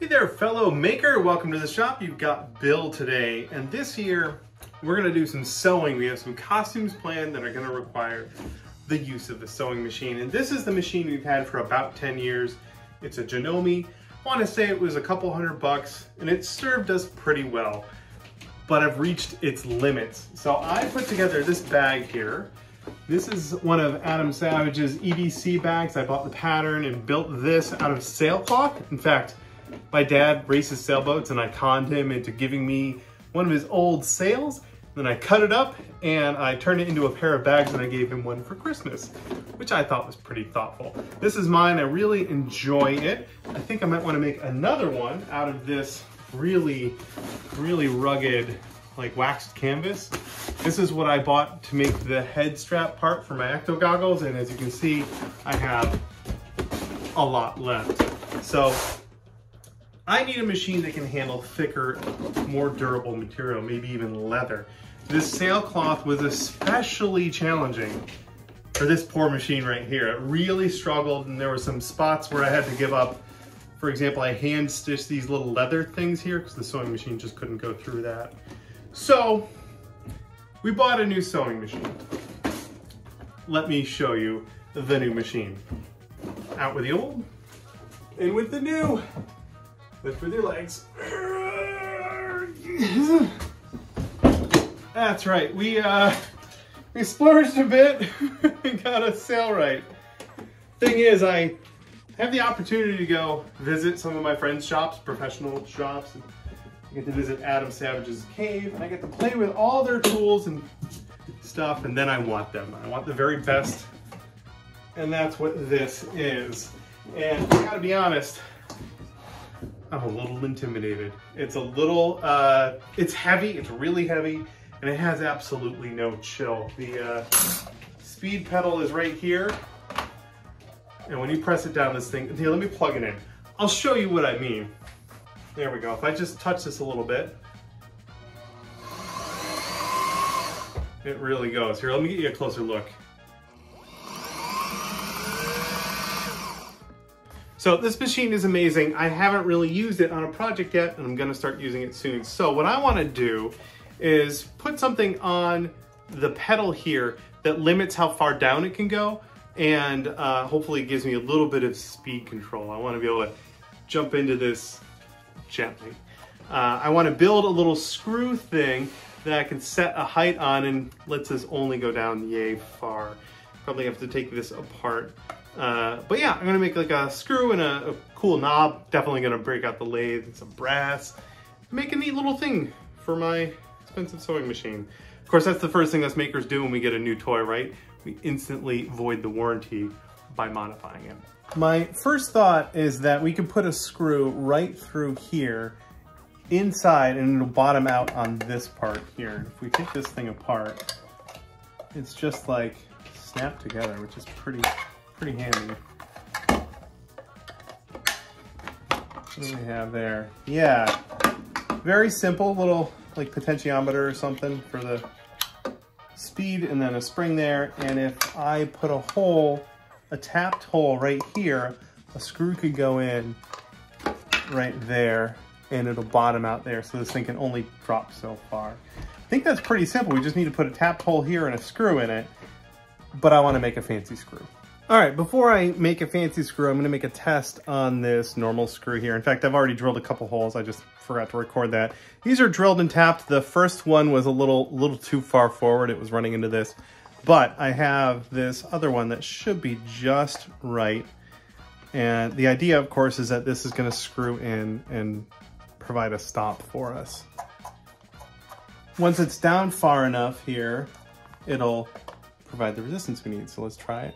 Hey there, fellow maker. Welcome to the shop. You've got Bill today. And this year, we're gonna do some sewing. We have some costumes planned that are gonna require the use of the sewing machine. And this is the machine we've had for about 10 years. It's a Janome. I wanna say it was a couple hundred bucks and it served us pretty well, but I've reached its limits. So I put together this bag here. This is one of Adam Savage's EDC bags. I bought the pattern and built this out of sailcloth. In fact, my dad races sailboats and I conned him into giving me one of his old sails. Then I cut it up and I turned it into a pair of bags and I gave him one for Christmas, which I thought was pretty thoughtful. This is mine, I really enjoy it. I think I might wanna make another one out of this really, really rugged like waxed canvas. This is what I bought to make the head strap part for my ecto goggles. And as you can see, I have a lot left. So I need a machine that can handle thicker, more durable material, maybe even leather. This sailcloth was especially challenging for this poor machine right here. It really struggled and there were some spots where I had to give up. For example, I hand stitched these little leather things here because the sewing machine just couldn't go through that. So we bought a new sewing machine. Let me show you the new machine. Out with the old and with the new. Lift with your legs. That's right. We uh, we splurged a bit and got a Sailrite. Thing is, I have the opportunity to go visit some of my friends' shops, professional shops. And I get to visit Adam Savage's cave, and I get to play with all their tools and stuff. And then I want them. I want the very best, and that's what this is. And I gotta be honest, I'm a little intimidated. It's a little, uh, it's heavy, it's really heavy, and it has absolutely no chill. The uh, speed pedal is right here, and when you press it down this thing, here, let me plug it in. I'll show you what I mean. There we go. If I just touch this a little bit, it really goes. Here, let me get you a closer look. So this machine is amazing. I haven't really used it on a project yet, and I'm gonna start using it soon. So what I wanna do is put something on the pedal here that limits how far down it can go, and uh, hopefully gives me a little bit of speed control. I wanna be able to jump into this gently. Uh, I wanna build a little screw thing that I can set a height on and lets this only go down yay far. Probably have to take this apart uh, but yeah, I'm gonna make like a screw and a, a, cool knob. Definitely gonna break out the lathe and some brass. Make a neat little thing for my expensive sewing machine. Of course, that's the first thing us makers do when we get a new toy, right? We instantly void the warranty by modifying it. My first thought is that we could put a screw right through here inside and it'll bottom out on this part here. If we take this thing apart, it's just like snap together, which is pretty pretty handy. What do we have there? Yeah, very simple little like potentiometer or something for the speed and then a spring there. And if I put a hole, a tapped hole right here, a screw could go in right there and it'll bottom out there so this thing can only drop so far. I think that's pretty simple. We just need to put a tapped hole here and a screw in it, but I want to make a fancy screw. All right, before I make a fancy screw, I'm gonna make a test on this normal screw here. In fact, I've already drilled a couple holes. I just forgot to record that. These are drilled and tapped. The first one was a little, little too far forward. It was running into this. But I have this other one that should be just right. And the idea, of course, is that this is gonna screw in and provide a stop for us. Once it's down far enough here, it'll provide the resistance we need. So let's try it.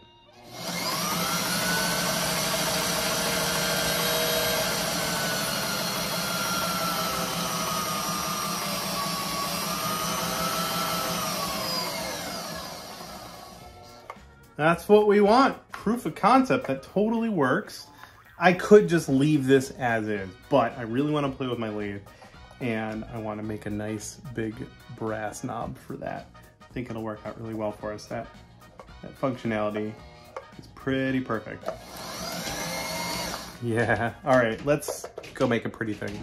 That's what we want. Proof of concept that totally works. I could just leave this as is, but I really want to play with my lathe and I want to make a nice big brass knob for that. I think it'll work out really well for us. That, that functionality is pretty perfect. Yeah. All right, let's go make a pretty thing.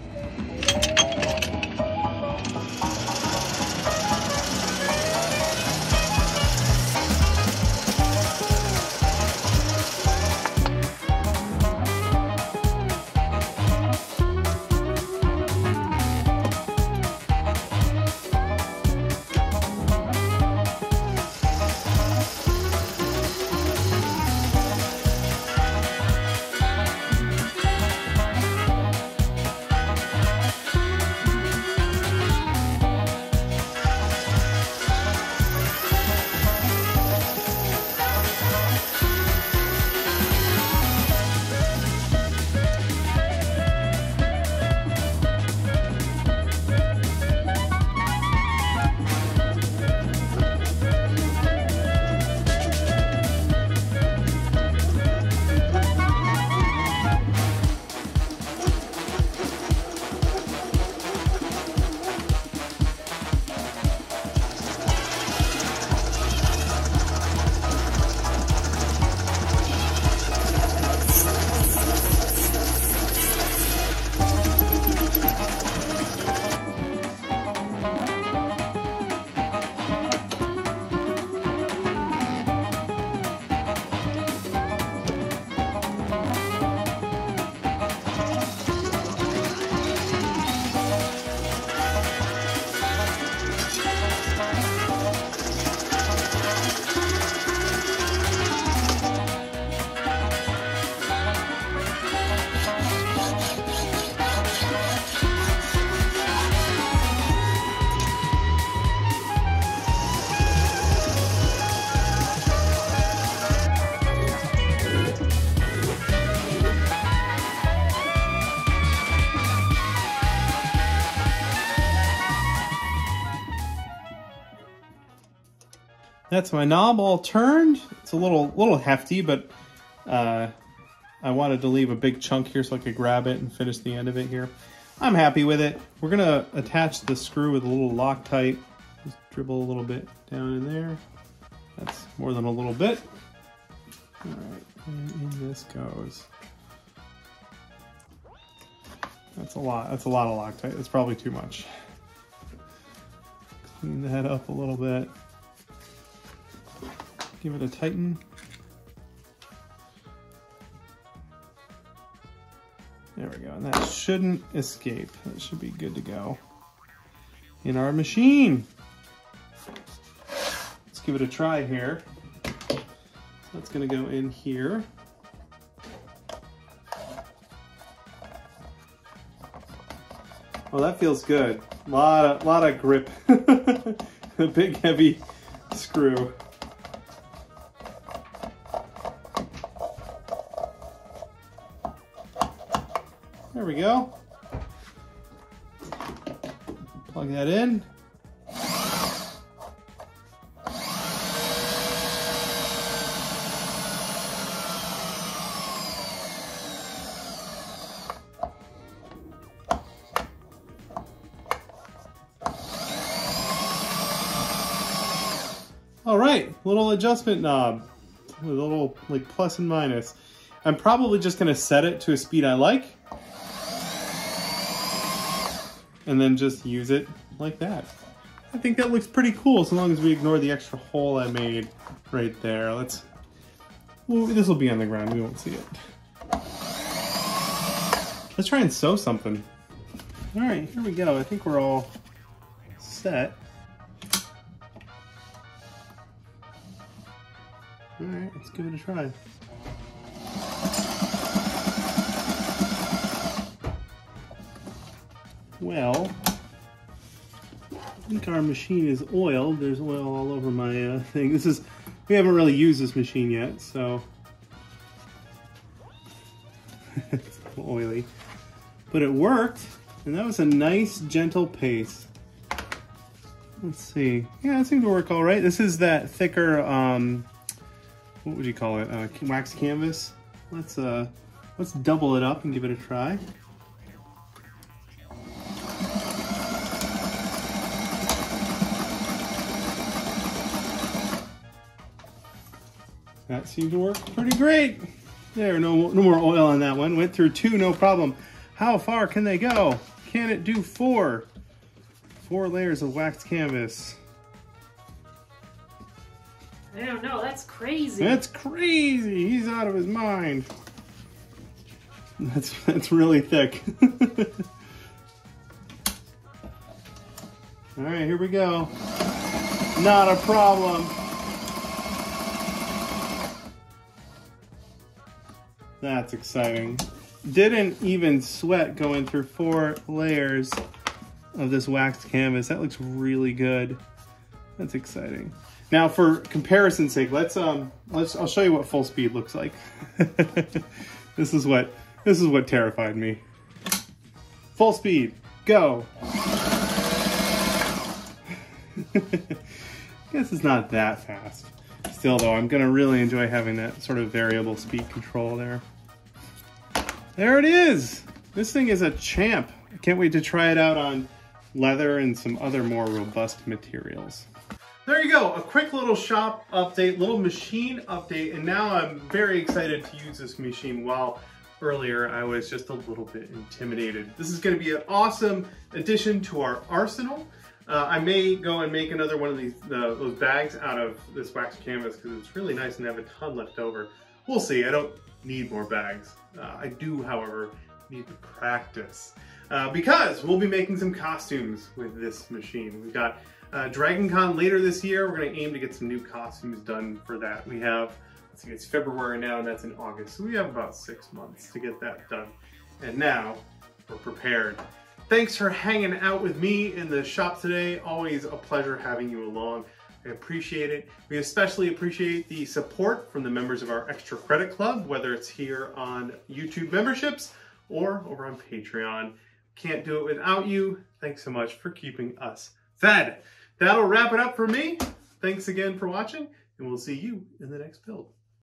That's my knob all turned. It's a little little hefty, but uh, I wanted to leave a big chunk here so I could grab it and finish the end of it here. I'm happy with it. We're gonna attach the screw with a little Loctite. Just dribble a little bit down in there. That's more than a little bit. All right, and in this goes. That's a lot. That's a lot of Loctite. That's probably too much. Clean that up a little bit. Give it a tighten. There we go. And that shouldn't escape. That should be good to go in our machine. Let's give it a try here. That's going to go in here. Oh, that feels good. A lot of, lot of grip. a big heavy screw. We go. Plug that in. All right, little adjustment knob with a little like plus and minus. I'm probably just gonna set it to a speed I like and then just use it like that. I think that looks pretty cool so long as we ignore the extra hole I made right there. Let's, well, this will be on the ground, we won't see it. Let's try and sew something. All right, here we go. I think we're all set. All right, let's give it a try. Well, I think our machine is oiled. There's oil all over my uh, thing. This is, we haven't really used this machine yet, so it's a little oily. But it worked, and that was a nice, gentle pace. Let's see. Yeah, it seemed to work all right. This is that thicker, um, what would you call it? Uh, wax canvas. Let's uh, let's double it up and give it a try. That seemed to work pretty great. There, no, no more oil on that one. Went through two, no problem. How far can they go? Can it do four? Four layers of waxed canvas. I don't know. That's crazy. That's crazy. He's out of his mind. That's that's really thick. All right, here we go. Not a problem. That's exciting. Didn't even sweat going through four layers of this waxed canvas. That looks really good. That's exciting. Now, for comparison's sake, let's um, let's I'll show you what full speed looks like. this is what this is what terrified me. Full speed, go. Guess it's not that fast. Still though, I'm gonna really enjoy having that sort of variable speed control there. There it is! This thing is a champ. I can't wait to try it out on leather and some other more robust materials. There you go, a quick little shop update, little machine update, and now I'm very excited to use this machine while earlier I was just a little bit intimidated. This is gonna be an awesome addition to our arsenal. Uh, I may go and make another one of these uh, those bags out of this wax canvas because it's really nice and have a ton left over. We'll see, I don't need more bags. Uh, I do, however, need to practice uh, because we'll be making some costumes with this machine. We've got uh, Dragon Con later this year. We're gonna aim to get some new costumes done for that. We have, let's see, it's February now and that's in August. So we have about six months to get that done. And now we're prepared. Thanks for hanging out with me in the shop today. Always a pleasure having you along. I appreciate it. We especially appreciate the support from the members of our Extra Credit Club, whether it's here on YouTube memberships or over on Patreon. Can't do it without you. Thanks so much for keeping us fed. That'll wrap it up for me. Thanks again for watching, and we'll see you in the next build.